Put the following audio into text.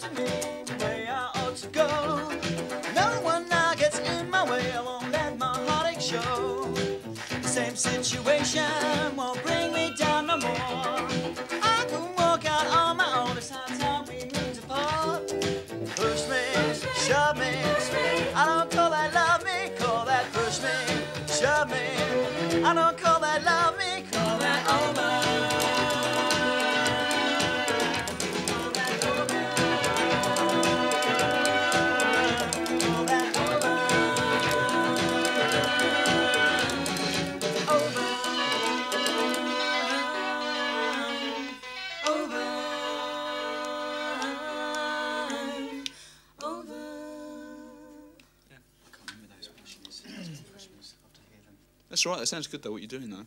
the way I ought to go. No one now gets in my way, I won't let my heartache show. Same situation won't bring me down no more. I can walk out on my own, it's time we apart. Push me, shove me, I don't call that love me, call that push me, shove me. I don't call that love. That's right. That sounds good though. What you're doing though.